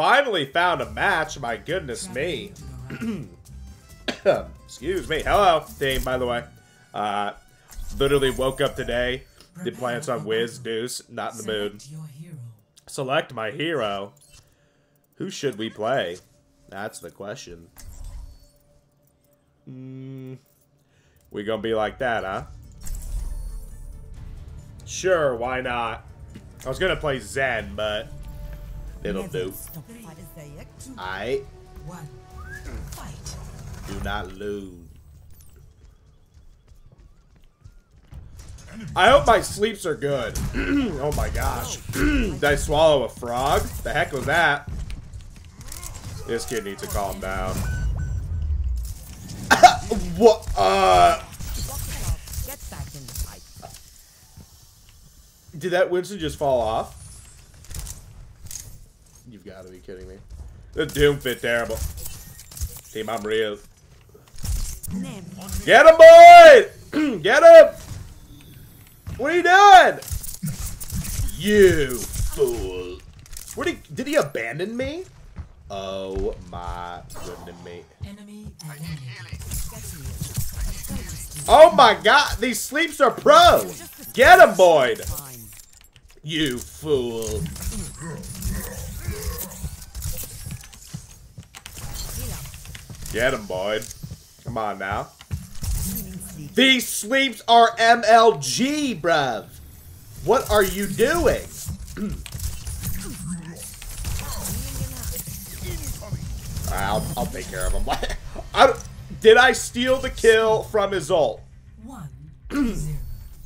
finally found a match. My goodness me. Excuse me. Hello, team, by the way. Uh, literally woke up today. Did plans on Wiz, Deuce, not in the mood. Select my hero. Who should we play? That's the question. Mm, we gonna be like that, huh? Sure, why not? I was gonna play Zen, but it'll do. I do not lose. I hope my sleeps are good. oh my gosh. Did I swallow a frog? The heck was that? This kid needs to calm down. what? Uh. Did that Winston just fall off? You've got to be kidding me. The Doomfist terrible. Team, I'm real. Get him, boy! Get him! What are you doing? You fool. Where did he, did he abandon me? Oh my goodness me. Oh my god, these sleeps are pro! Get him, Boyd! You fool. Get him, Boyd. Come on now. These sweeps are MLG, bruv. What are you doing? I'll, I'll take care of him. I, did I steal the kill from his ult?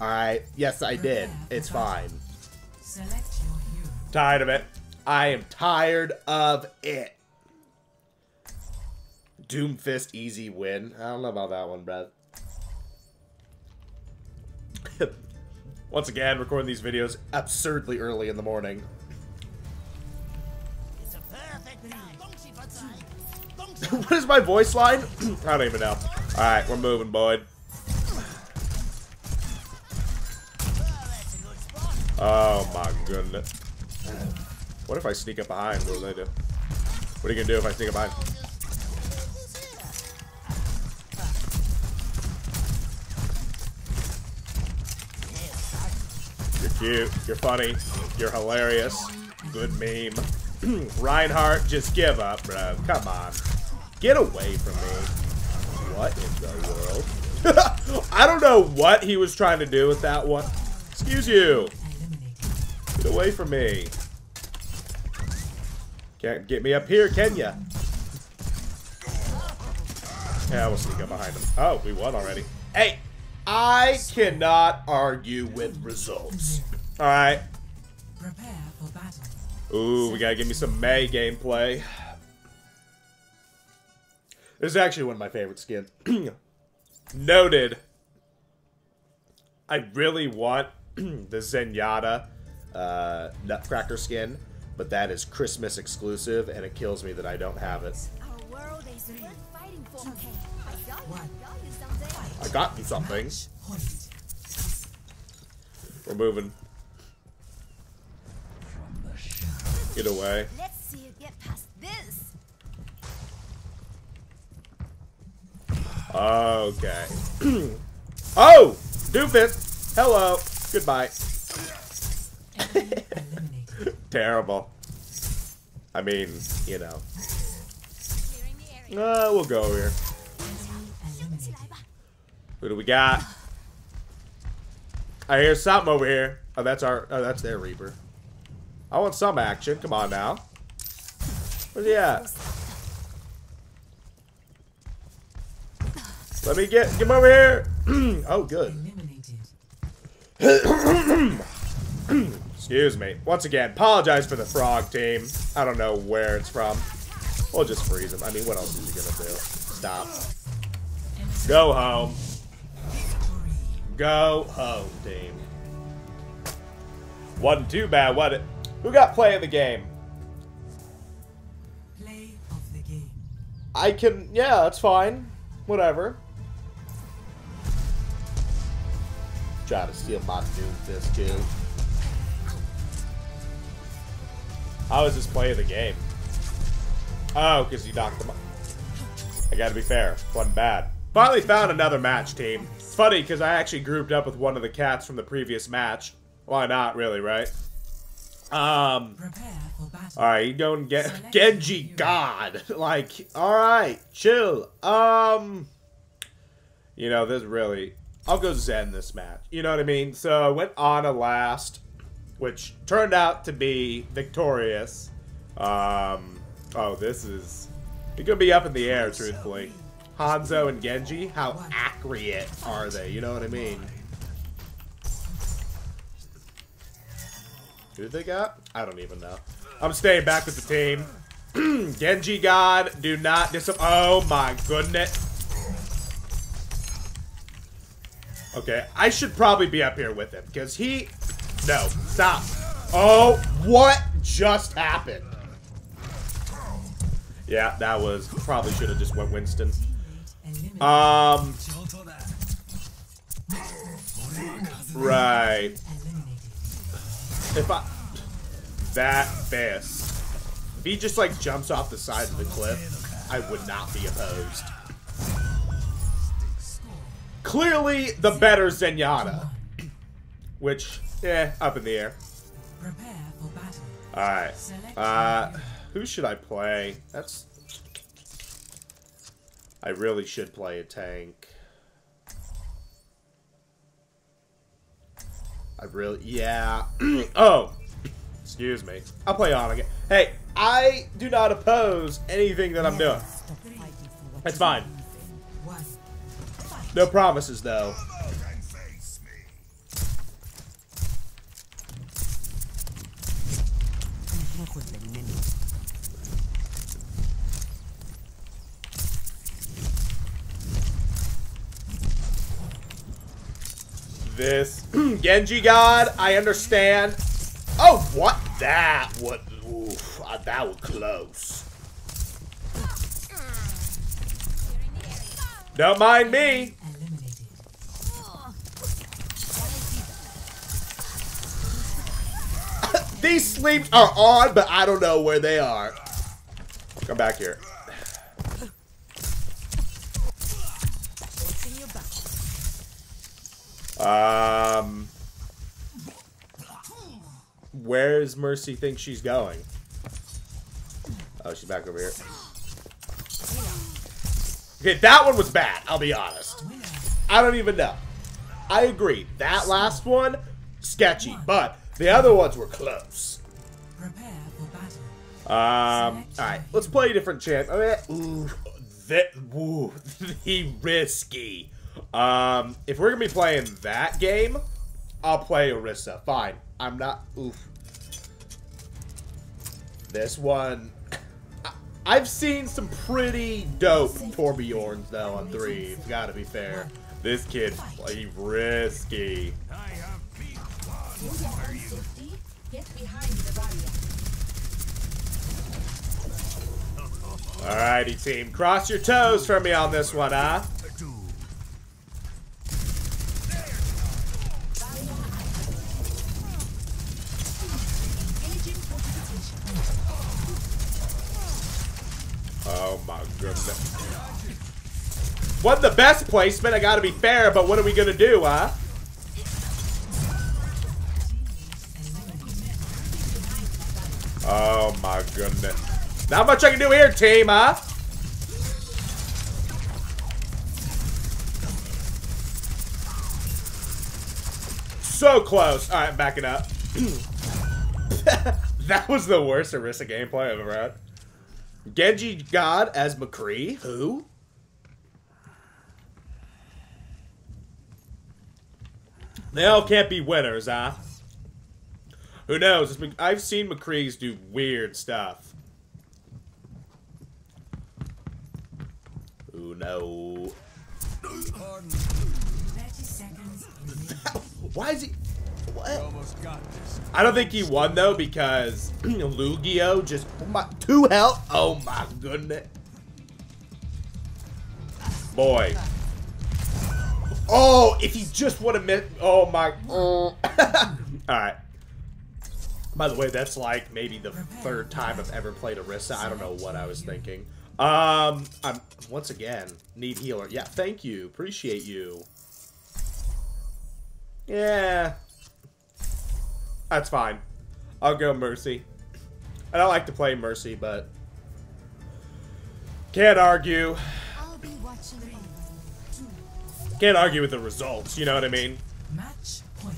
Alright, yes I did. It's fine. Tired of it. I am tired of it. Doomfist easy win. I don't know about that one, Brad. Once again, recording these videos absurdly early in the morning. what is my voice line? I don't even know. Alright, we're moving, Boyd. Oh my goodness. What if I sneak up behind? What do they do? What are you gonna do if I sneak up behind? Cute. You're funny. You're hilarious. Good meme. Reinhardt, just give up, bro. Come on. Get away from me. What in the world? I don't know what he was trying to do with that one. Excuse you. Get away from me. Can't get me up here, can ya? Yeah, we'll sneak up behind him. Oh, we won already. Hey, I cannot argue with results. Alright. Ooh, we gotta give me some Mei gameplay. This is actually one of my favorite skins. Noted. I really want the Zenyatta uh, Nutcracker skin, but that is Christmas exclusive, and it kills me that I don't have it. I got you something. We're moving. Get away. Let's see you get past this. Okay. oh! Doofus! Hello! Goodbye. Terrible. I mean, you know. Uh, we'll go over here. Who do we got? I hear something over here. Oh, that's our. Oh, that's their Reaper. I want some action. Come on now. Where's he at? Let me get. Come over here. oh, good. Excuse me. Once again, apologize for the frog team. I don't know where it's from. We'll just freeze him. I mean, what else is he gonna do? Stop. Go home. Go home, team. Wasn't too bad, what it? Who got play of the game? Play of the game. I can, yeah, that's fine. Whatever. Try to steal my Doomfist, kill. How is this play of the game? Oh, because you knocked them up. I gotta be fair. Wasn't bad. Finally found another match, team. It's funny, because I actually grouped up with one of the cats from the previous match. Why not, really, right? Um... Battle. Alright, you don't get Genji God. Like, alright, chill. Um You know, this really I'll go Zen this match. You know what I mean? So I went on a last, which turned out to be victorious. Um oh this is it could be up in the air, truthfully. Hanzo and Genji, how accurate are they? You know what I mean? Who they got? I don't even know. I'm staying back with the team. Genji God, do not dis- Oh my goodness. Okay, I should probably be up here with him, because he... No, stop. Oh, what just happened? Yeah, that was... Probably should have just went Winston. Um, right. If I... That fast. If he just, like, jumps off the side of the cliff, I would not be opposed. Clearly the better Zenyatta. Which, eh, up in the air. Prepare for battle. Alright. Uh, who should I play? That's... I really should play a tank. I really... Yeah. oh! Excuse me. I'll play on again. Hey, I do not oppose anything that I'm doing. That's fine. No promises, though. This Genji God, I understand. Oh, what? That what? Oof, uh, that was close. Don't mind me. These sleeps are on, but I don't know where they are. Come back here. Um, where's Mercy think she's going? Oh, she's back over here. Okay, that one was bad. I'll be honest. I don't even know. I agree. That last one, sketchy, but the other ones were close. Um, alright, let's play a different champ. I mean, ooh, that, ooh, the risky. Um, if we're gonna be playing that game, I'll play Orisa. Fine. I'm not, oof. This one, I've seen some pretty dope Torbjorns though on three. It's gotta be fair. This kid play risky. Alrighty, team. Cross your toes for me on this one, huh? Oh my goodness. Wasn't the best placement, I gotta be fair, but what are we gonna do, huh? Oh my goodness. Not much I can do here, team, huh? So close. Alright, backing up. that was the worst Orisa gameplay I've ever had. Genji God as McCree. Who? They all can't be winners, huh? Who knows? I've seen McCree's do weird stuff. Who knows? Why is he? What? I don't think he won though because Lucio just oh my, two health. Oh my goodness, boy. Oh, if he just would have missed. Oh my. All right. By the way, that's like maybe the third time I've ever played Orisa. I don't know what I was thinking. Um, I'm once again need healer. Yeah, thank you, appreciate you. Yeah, that's fine. I'll go Mercy. I don't like to play Mercy, but can't argue. I'll be watching over. Can't argue with the results. You know what I mean? Match point.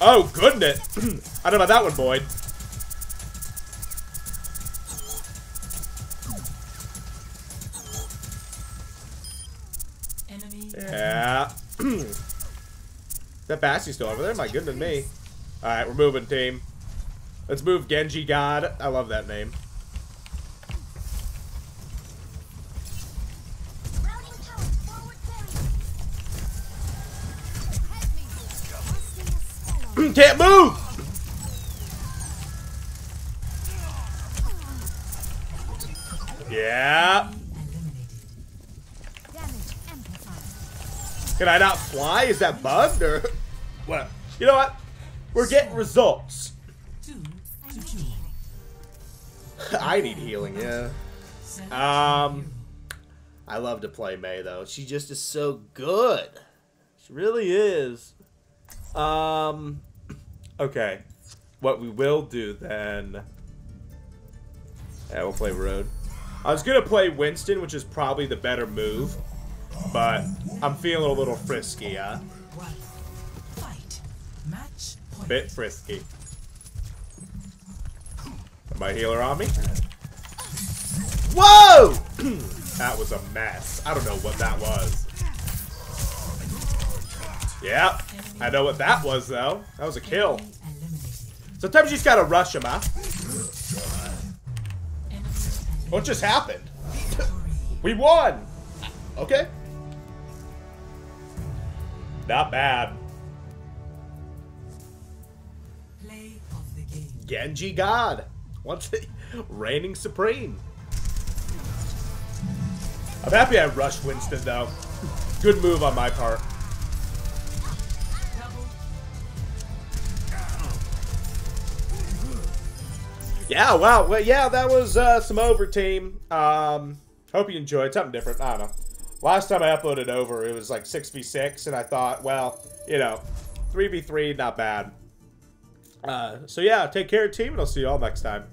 Oh goodness! I don't know about that one, Boyd. That Bassie still over there? My goodness me. Alright, we're moving, team. Let's move Genji God. I love that name. Can't move! Yeah. Can I not fly? Is that bugged or what? You know what? We're getting results. I need healing, yeah. Um, I love to play Mei though. She just is so good. She really is. Um, okay. What we will do then? Yeah, we'll play Road. I was gonna play Winston, which is probably the better move, but I'm feeling a little frisky, huh? Bit frisky. My healer on me. Whoa! that was a mess. I don't know what that was. Yeah, I know what that was though. That was a kill. Sometimes you just gotta rush them, huh? What just happened? We won! Okay. Not bad. Genji God. Once reigning supreme. I'm happy I rushed Winston though. Good move on my part. Yeah, wow. Well, yeah, that was uh, some over team. Um, hope you enjoyed something different. I don't know. Last time I uploaded over, it was like 6v6, and I thought, well, you know, 3v3, not bad. Uh, so yeah, take care, team, and I'll see you all next time.